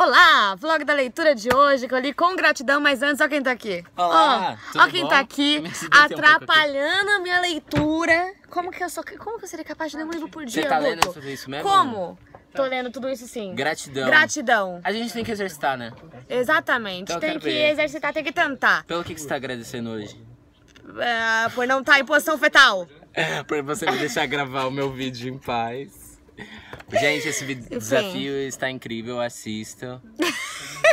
Olá, vlog da leitura de hoje, que eu li com gratidão, mas antes, ó quem tá aqui. Olá, ó, quem bom? tá aqui, acidentei um aqui. atrapalhando a minha leitura. Como que eu sou, como que eu seria capaz de ler um livro por dia, Você tá Guto? lendo tudo isso mesmo? Como? Tô lendo tudo isso sim. Gratidão. Gratidão. A gente tem que exercitar, né? Exatamente. Então tem que ver. exercitar, tem que tentar. Pelo que, que você tá agradecendo hoje? É, por não estar em posição fetal. Por você me deixar gravar o meu vídeo em paz. Gente, esse vi- desafio está incrível, assistam.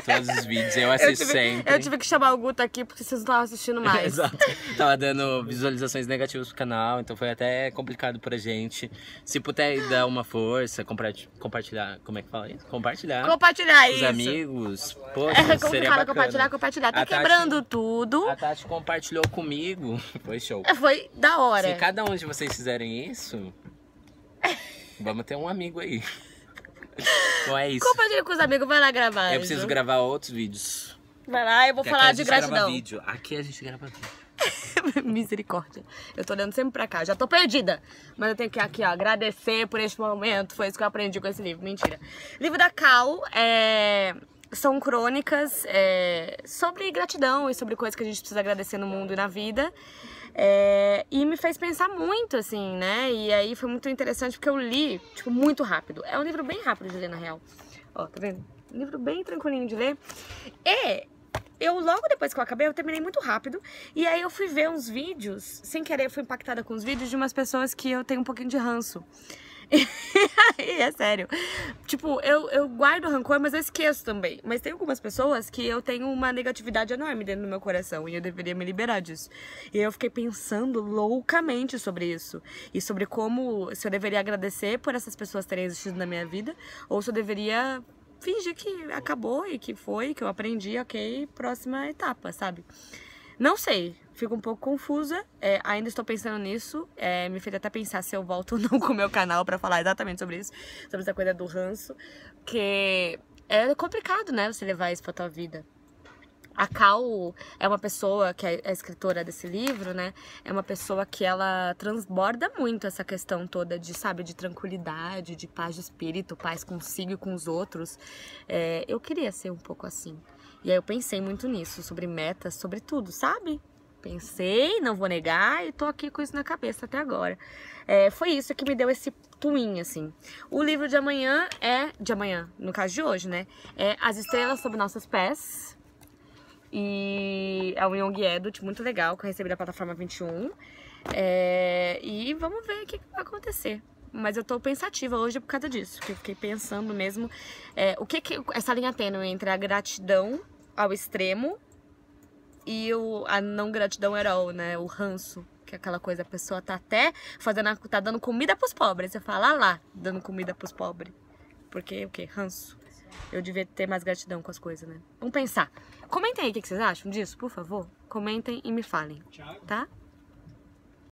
Todos os vídeos, eu Eu assisto tive, sempre. eu tive que chamar o Guto aqui porque vocês não estavam assistindo mais. Exato. Tava dando visualizações negativas pro canal, então foi até complicado pra gente. Se puder dar uma força, compartilhar, como é que fala isso? Compartilhar. Compartilhar com os isso. amigos. Poxa, É, bacana. compartilhar, compartilhar. Tá A Tati- quebrando tudo. A Tati compartilhou comigo. Foi show. É, Foi da hora. Se cada um de vocês fizerem isso, vamos ter um amigo aí. Bom, é isso. Compartilha com os amigos, vai lá gravar. Eu preciso viu? gravar outros vídeos. Vai lá, eu vou Que falar de gratidão. vídeo. Aqui a gente grava vídeo. Misericórdia. Eu tô olhando sempre pra cá, já tô perdida. Mas eu tenho que aqui, ó, agradecer por este momento. Foi isso que eu aprendi com esse livro. Mentira. Livro da Cal é. São crônicas é, sobre gratidão e sobre coisas que a gente precisa agradecer no mundo e na vida. É, e me fez pensar muito, assim, né? E aí foi muito interessante porque eu li, tipo, muito rápido. É um livro bem rápido de ler, na real. Ó, tá vendo? Um livro bem tranquilinho de ler. E eu, logo depois que eu acabei, eu terminei muito rápido. E aí eu fui ver uns vídeos, sem querer, eu fui impactada com os vídeos de umas pessoas que eu tenho um pouquinho de ranço. É sério. Tipo, eu, eu guardo rancor, mas eu esqueço também. Mas tem algumas pessoas que eu tenho uma negatividade enorme dentro do meu coração. E eu deveria me liberar disso. E eu fiquei pensando loucamente sobre isso. E sobre como, se eu deveria agradecer por essas pessoas terem existido na minha vida. Ou se eu deveria fingir que acabou e que foi, que eu aprendi, ok, próxima etapa, sabe? Não sei, fico um pouco confusa. é, ainda estou pensando nisso. é, me fez até pensar se eu volto ou não com o meu canal pra falar exatamente sobre isso, sobre essa coisa do ranço. Que é complicado, né? Você levar isso pra tua vida. A Cal é uma pessoa que é a escritora desse livro, né? É uma pessoa que ela transborda muito essa questão toda de, sabe, de tranquilidade, de paz de espírito, paz consigo e com os outros. É, eu queria ser um pouco assim. E aí eu pensei muito nisso, sobre metas, sobre tudo, sabe? Pensei, não vou negar, e tô aqui com isso na cabeça até agora. É, foi isso que me deu esse twin, assim. O livro de amanhã é. De amanhã, no caso de hoje, né? É As Estrelas Sob Nossos Pés. E é um Young Edit muito legal, que eu recebi da plataforma 21. É, e vamos ver o que, que vai acontecer. Mas eu tô pensativa hoje por causa disso, que eu fiquei pensando mesmo é, o que, que essa linha tênue entre a gratidão ao extremo e o, a não gratidão at all, né? O ranço. Que é aquela coisa, a pessoa tá até fazendo, tá dando comida pros pobres. Você fala, ah lá, dando comida pros pobres. Porque o quê? Ranço. Eu devia ter mais gratidão com as coisas, né? Vamos pensar. Comentem aí o que que vocês acham disso, por favor. Comentem e me falem, tá?